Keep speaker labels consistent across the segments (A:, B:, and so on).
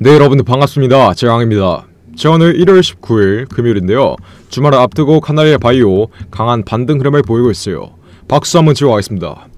A: 네 여러분들 반갑습니다. 제왕입니다. 자 오늘 1월 19일 금요일인데요. 주말을 앞두고 카나리아 바이오 강한 반등 흐름을 보이고 있어요. 박수 한번 치고 가겠습니다.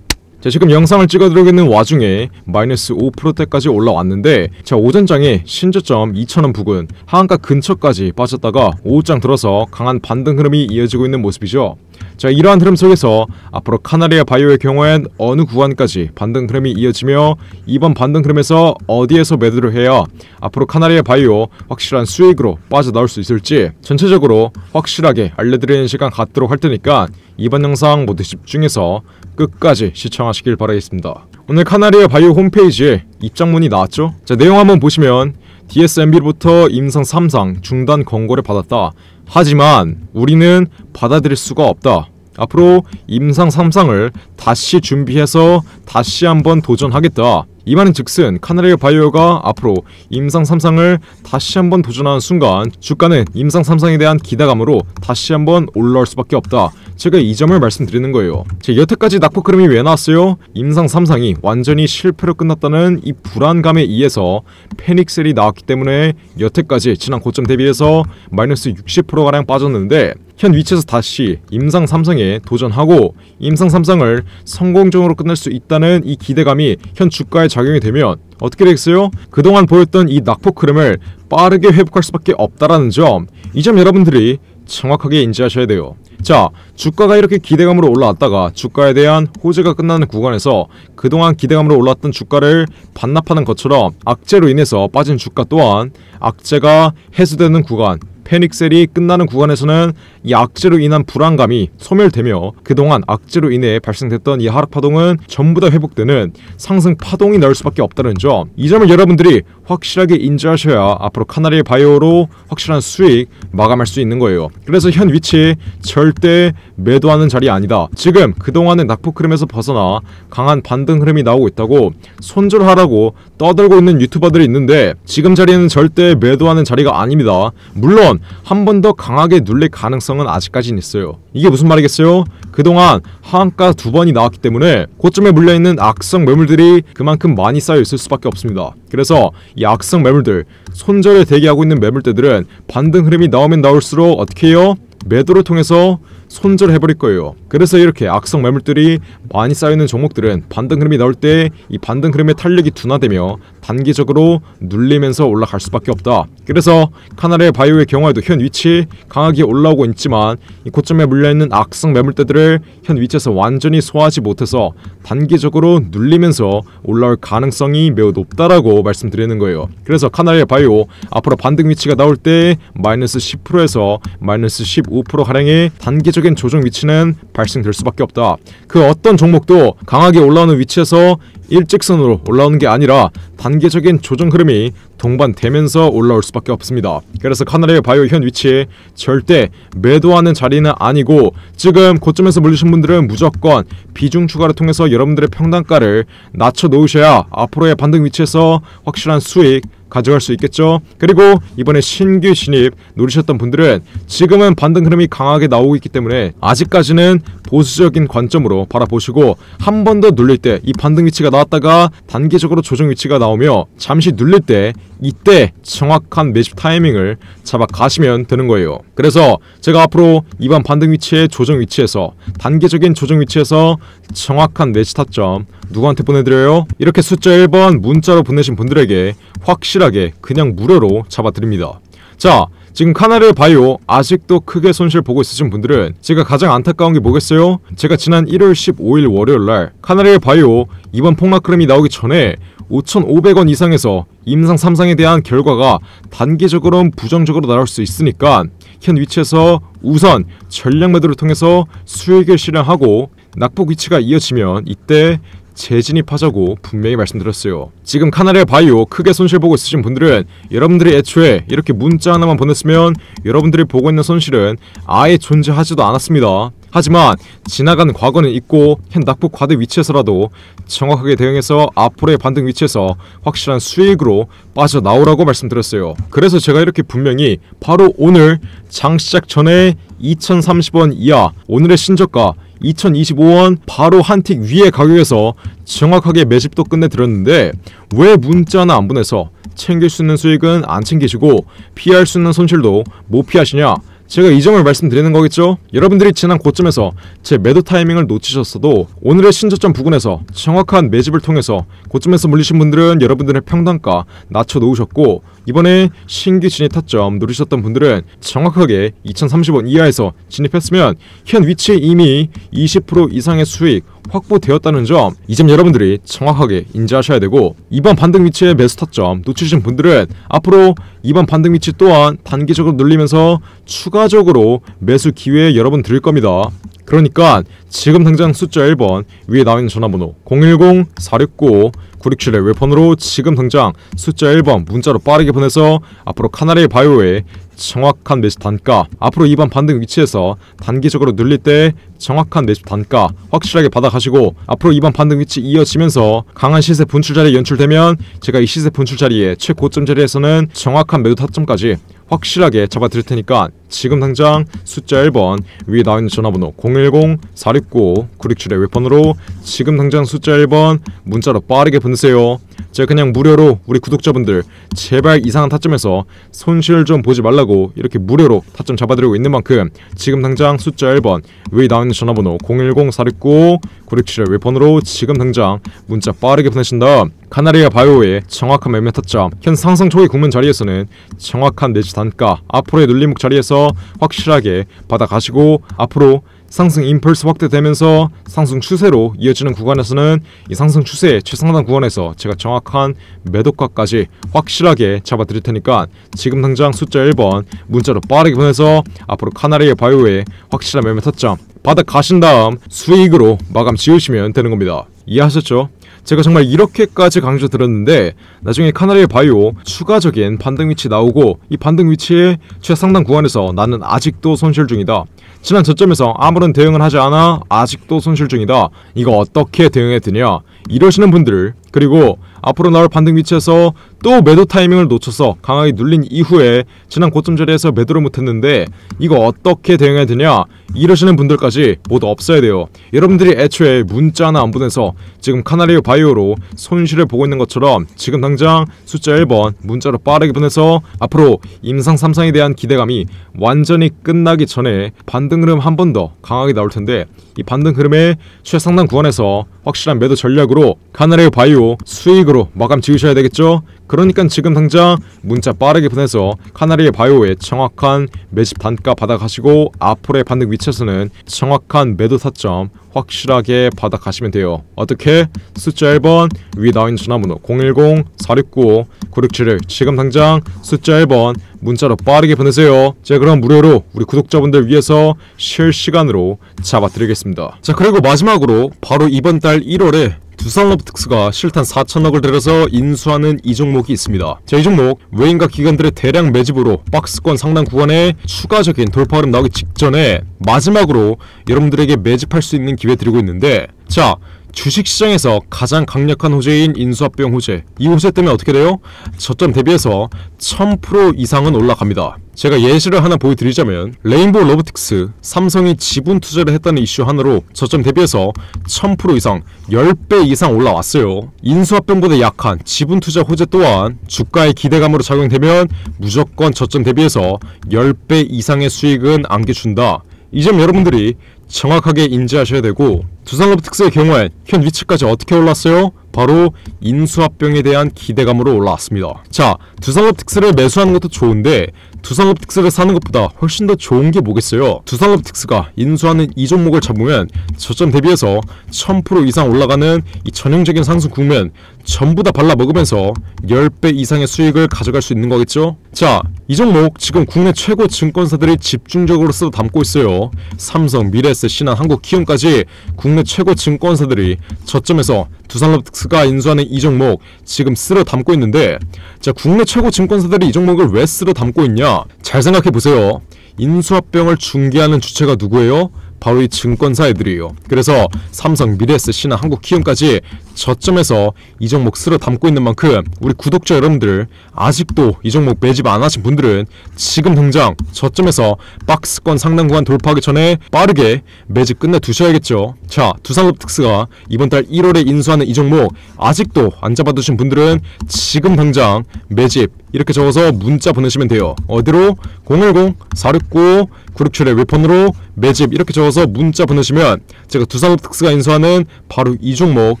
A: 자 지금 영상을 찍어드리고 있는 와중에 마이너스 5%대까지 올라왔는데 자 오전장에 신저점 2,000원 부근 하한가 근처까지 빠졌다가 오후장 들어서 강한 반등 흐름이 이어지고 있는 모습이죠 자 이러한 흐름 속에서 앞으로 카나리아 바이오의 경우엔 어느 구간까지 반등 흐름이 이어지며 이번 반등 흐름에서 어디에서 매도를 해야 앞으로 카나리아 바이오 확실한 수익으로 빠져나올 수 있을지 전체적으로 확실하게 알려드리는 시간 갖도록 할 테니까 이번 영상 모두 집중해서 끝까지 시청하시길 바라겠습니다. 오늘 카나리아 바이오 홈페이지에 입장문이 나왔죠? 자 내용 한번 보시면 DSMB로부터 임상 3상 중단 권고를 받았다. 하지만 우리는 받아들일 수가 없다. 앞으로 임상 3상을 다시 준비해서 다시 한번 도전하겠다. 이 말은 즉슨 카나리아 바이오가 앞으로 임상 3상을 다시 한번 도전하는 순간 주가는 임상 3상에 대한 기대감으로 다시 한번 올라올 수밖에 없다. 제가 이 점을 말씀드리는 거예요. 제 여태까지 낙폭 흐름이 왜 나왔어요? 임상 3상이 완전히 실패로 끝났다는 이 불안감에 의해서 패닉셀이 나왔기 때문에 여태까지 지난 고점 대비해서 마이너스 60%가량 빠졌는데 현 위치에서 다시 임상 3상에 도전하고 임상 3상을 성공적으로 끝낼 수 있다는 이 기대감이 현 주가에 작용이 되면 어떻게 되겠어요? 그동안 보였던 이 낙폭 흐름을 빠르게 회복할 수밖에 없다라는 점, 이 점 여러분들이 정확하게 인지하셔야 돼요. 자, 주가가 이렇게 기대감으로 올라왔다가 주가에 대한 호재가 끝나는 구간에서 그동안 기대감으로 올랐던 주가를 반납하는 것처럼 악재로 인해서 빠진 주가 또한 악재가 해소되는 구간, 패닉셀이 끝나는 구간에서는 이 악재로 인한 불안감이 소멸되며 그동안 악재로 인해 발생됐던 이 하락 파동은 전부 다 회복되는 상승 파동이 나올 수밖에 없다는 점. 이 점을 여러분들이 확실하게 인지하셔야 앞으로 카나리 바이오로 확실한 수익 마감할 수 있는 거예요. 그래서 현 위치 절대 매도하는 자리 아니다. 지금 그동안의 낙폭 흐름에서 벗어나 강한 반등 흐름이 나오고 있다고 손절하라고 떠들고 있는 유튜버들이 있는데 지금 자리는 절대 매도하는 자리가 아닙니다. 물론 한 번 더 강하게 눌릴 가능성은 아직까지는 있어요. 이게 무슨 말이겠어요? 그동안 하한가 두 번이 나왔기 때문에 고점에 물려있는 악성 매물들이 그만큼 많이 쌓여 있을 수밖에 없습니다. 그래서 이 악성 매물들, 손절을 대기하고 있는 매물대들은 반등 흐름이 나오면 나올수록 어떻게 해요? 매도를 통해서 손절해버릴 거예요. 그래서 이렇게 악성 매물들이 많이 쌓이는 종목들은 반등 흐름이 나올 때 이 반등 흐름의 탄력이 둔화되며 단기적으로 눌리면서 올라갈 수밖에 없다. 그래서 카나레 바이오의 경우에도 현 위치 강하게 올라오고 있지만 이 고점에 물려있는 악성 매물대들을 현 위치에서 완전히 소화하지 못해서 단기적으로 눌리면서 올라올 가능성이 매우 높다라고 말씀드리는 거예요. 그래서 카나레 바이오 앞으로 반등 위치가 나올 때 마이너스 10%에서 마이너스 15% 가량의 단기적 인 조정 위치는 발생될 수밖에 없다. 그 어떤 종목도 강하게 올라오는 위치에서 일직선으로 올라오는 게 아니라 단계적인 조정 흐름이 동반되면서 올라올 수밖에 없습니다. 그래서 카나리아 바이오 현 위치에 절대 매도하는 자리는 아니고 지금 고점에서 물리신 분들은 무조건 비중 추가를 통해서 여러분들의 평단가를 낮춰 놓으셔야 앞으로의 반등 위치에서 확실한 수익 가져갈 수 있겠죠. 그리고 이번에 신규 신입 노리셨던 분들은 지금은 반등 흐름이 강하게 나오고 있기 때문에 아직까지는 보수적인 관점으로 바라보시고 한 번 더 눌릴 때 이 반등 위치가 나왔다가 단기적으로 조정 위치가 나오며 잠시 눌릴 때 이때 정확한 매집 타이밍을 잡아 가시면 되는 거예요. 그래서 제가 앞으로 이번 반등 위치의 조정 위치에서 단계적인 조정 위치에서 정확한 매집 타점 누구한테 보내드려요? 이렇게 숫자 1번 문자로 보내신 분들에게 확실 하게 그냥 무료로 잡아드립니다. 자, 지금 카나르 바이오 아직도 크게 손실 보고 있으신 분들은 제가 가장 안타까운 게 뭐겠어요? 제가 지난 1월 15일 월요일날 카나르 바이오 이번 폭락 흐름이 나오기 전에 5,500원 이상에서 임상 3상에 대한 결과가 단기적으로는 부정적으로 나올 수 있으니까 현 위치에서 우선 전략 매도를 통해서 수익을 실현하고 낙폭 위치가 이어지면 이때 재진입하자고 분명히 말씀드렸어요. 지금 카나리아 바이오 크게 손실 보고 있으신 분들은 여러분들이 애초에 이렇게 문자 하나만 보냈으면 여러분들이 보고 있는 손실은 아예 존재하지도 않았습니다. 하지만 지나가는 과거는 있고 현 낙폭 과대 위치에서라도 정확하게 대응해서 앞으로의 반등 위치에서 확실한 수익으로 빠져나오라고 말씀드렸어요. 그래서 제가 이렇게 분명히 바로 오늘 장 시작 전에 2030원 이하 오늘의 신저가 2025원 바로 한 틱 위의 가격에서 정확하게 매집도 끝내 드렸는데 왜 문자나 안 보내서 챙길 수 있는 수익은 안 챙기시고 피할 수 있는 손실도 못 피하시냐? 제가 이 점을 말씀드리는 거겠죠? 여러분들이 지난 고점에서 제 매도 타이밍을 놓치셨어도 오늘의 신저점 부근에서 정확한 매집을 통해서 고점에서 물리신 분들은 여러분들의 평단가 낮춰 놓으셨고 이번에 신규 진입 타점 누르셨던 분들은 정확하게 2030원 이하에서 진입했으면 현 위치에 이미 20% 이상의 수익 확보되었다는 점, 이 점 여러분들이 정확하게 인지하셔야 되고 이번 반등 위치의 매수 타점 놓치신 분들은 앞으로 이번 반등 위치 또한 단기적으로 눌리면서 추가적으로 매수 기회 여러분 드릴 겁니다. 그러니까 지금 당장 숫자 1번 위에 나와 있는 전화번호 010-469-9671 웹폰으로 지금 당장 숫자 1번 문자로 빠르게 보내서 앞으로 카나리 바이오에 정확한 매수 단가 앞으로 이번 반등 위치에서 단기적으로 눌릴 때 정확한 매수 단가 확실하게 받아가시고 앞으로 이번 반등 위치 이어지면서 강한 시세 분출 자리 연출되면 제가 이 시세 분출 자리에 최고점 자리에서는 정확한 매도 타점까지 확실하게 잡아드릴 테니까 지금 당장 숫자 1번 위에 나와 있는 전화번호 010-469-9671 웹폰으로 지금 당장 숫자 1번 문자로 빠르게 보내세요. 제가 그냥 무료로 우리 구독자분들 제발 이상한 타점에서 손실 좀 보지 말라고 이렇게 무료로 타점 잡아드리고 있는 만큼 지금 당장 숫자 1번 위에 나와 있는 전화번호 010-469-9671 웹폰으로 지금 당장 문자 빠르게 보내신 다음 카나리아 바이오의 정확한 매매 타점 현 상승 초기 국면 자리에서는 정확한 매지 단가 앞으로의 눌림목 자리에서 확실하게 받아가시고 앞으로 상승 임펄스 확대되면서 상승 추세로 이어지는 구간에서는 이 상승 추세의 최상단 구간에서 제가 정확한 매도가까지 확실하게 잡아드릴 테니까 지금 당장 숫자 1번 문자로 빠르게 보내서 앞으로 카나리아 바이오의 확실한 매매 타점 받아 가신 다음 수익으로 마감 지으시면 되는 겁니다. 이해하셨죠? 제가 정말 이렇게까지 강조 드렸는데 나중에 카나리의 바이오 추가적인 반등 위치 나오고 이 반등 위치의 최상단 구간에서 나는 아직도 손실 중이다. 지난 저점에서 아무런 대응을 하지 않아 아직도 손실 중이다. 이거 어떻게 대응해 드냐? 이러시는 분들 그리고 앞으로 나올 반등 위치에서 또 매도 타이밍을 놓쳐서 강하게 눌린 이후에 지난 고점 자리에서 매도를 못했는데 이거 어떻게 대응해야 되냐 이러시는 분들까지 모두 없어야 돼요. 여러분들이 애초에 문자 나안 보내서 지금 카나리오 바이오로 손실을 보고 있는 것처럼 지금 당장 숫자 1번 문자로 빠르게 보내서 앞으로 임상 3상에 대한 기대감이 완전히 끝나기 전에 반등 흐름 한 번 더 강하게 나올 텐데 이 반등 흐름의 최상단 구간에서 확실한 매도 전략으로 카나리오 바이오 수익 마감 지으셔야 되겠죠? 그러니까 지금 당장 문자 빠르게 보내서 카나리의 바이오의 정확한 매집 단가 받아가시고 앞으로의 반등 위치에서는 정확한 매도 타점 확실하게 받아가시면 돼요. 어떻게? 숫자 1번 위에 나와 있는 전화번호 010-4695-9671 지금 당장 숫자 1번 문자로 빠르게 보내세요. 제가 그럼 무료로 우리 구독자분들 위해서 실시간으로 잡아드리겠습니다. 자 그리고 마지막으로 바로 이번 달 1월에 두산로브특스가 실탄 4천억을 들여서 인수하는 이 종목 이 있습니다. 자, 이 종목 외인과 기관들의 대량 매집으로 박스권 상단 구간에 추가적인 돌파 흐름 나오기 직전에 마지막으로 여러분들에게 매집할 수 있는 기회 드리고 있는데 자 주식시장에서 가장 강력한 호재인 인수합병 호재 이 호재 때문에 어떻게 돼요? 저점 대비해서 1000% 이상은 올라갑니다. 제가 예시를 하나 보여드리자면 레인보우 로보틱스 삼성이 지분 투자를 했다는 이슈 하나로 저점 대비해서 1000% 이상 10배 이상 올라왔어요. 인수합병보다 약한 지분 투자 호재 또한 주가의 기대감으로 작용되면 무조건 저점 대비해서 10배 이상의 수익은 안겨준다. 이 점 여러분들이 정확하게 인지하셔야 되고 두산로보틱스의 경우엔 현 위치까지 어떻게 올랐어요? 바로 인수합병에 대한 기대감으로 올라왔습니다. 자, 두산로보틱스를 매수하는 것도 좋은데 두산롭틱스를 사는 것보다 훨씬 더 좋은 게 뭐겠어요? 두산롭틱스가 인수하는 이 종목을 잡으면 저점 대비해서 1000% 이상 올라가는 이 전형적인 상승 국면 전부 다 발라 먹으면서 10배 이상의 수익을 가져갈 수 있는 거겠죠? 자, 이 종목 지금 국내 최고 증권사들이 집중적으로 쓰러 담고 있어요. 삼성, 미래에셋, 신한, 한국 키움까지 국내 최고 증권사들이 저점에서 두산로틱스가 인수하는 이 종목 지금 쓸어 담고 있는데 자 국내 최고 증권사들이 이 종목을 왜 쓸어 담고 있냐 잘 생각해 보세요 인수합병을 중개하는 주체가 누구예요? 바로 이 증권사 애들이에요. 그래서 삼성, 미래에스, 신한, 한국 키움까지 저점에서 이 종목 쓸어 담고 있는 만큼 우리 구독자 여러분들 아직도 이 종목 매집 안 하신 분들은 지금 당장 저점에서 박스권 상당 구간 돌파하기 전에 빠르게 매집 끝내 두셔야겠죠. 자, 두산롭특스가 이번 달 1월에 인수하는 이 종목 아직도 안 잡아두신 분들은 지금 당장 매집 이렇게 적어서 문자 보내시면 돼요. 어디로? 010-469-9671 웨폰으로 매집 이렇게 적어서 문자 보내시면 제가 두산업특스가 인수하는 바로 이 종목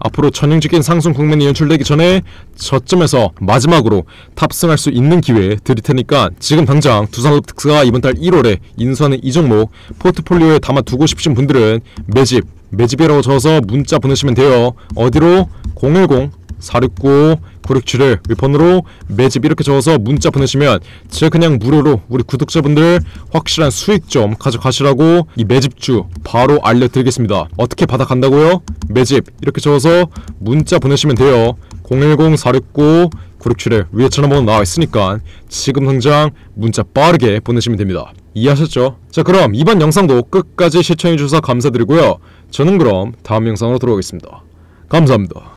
A: 앞으로 전형적인 상승 국면이 연출되기 전에 저점에서 마지막으로 탑승할 수 있는 기회 드릴 테니까 지금 당장 두산업특스가 이번 달 1월에 인수하는 이 종목 포트폴리오에 담아두고 싶으신 분들은 매집 매집이라고 적어서 문자 보내시면 돼요. 어디로? 010 469 967을 위폰으로 매집 이렇게 적어서 문자 보내시면 제가 그냥 무료로 우리 구독자분들 확실한 수익 좀 가져가시라고 이 매집주 바로 알려드리겠습니다. 어떻게 받아간다고요? 매집 이렇게 적어서 문자 보내시면 돼요. 010 469 967에 위에 전화번호 나와 있으니까 지금 당장 문자 빠르게 보내시면 됩니다. 이해하셨죠? 자 그럼 이번 영상도 끝까지 시청해주셔서 감사드리고요. 저는 그럼 다음 영상으로 돌아오겠습니다. 감사합니다.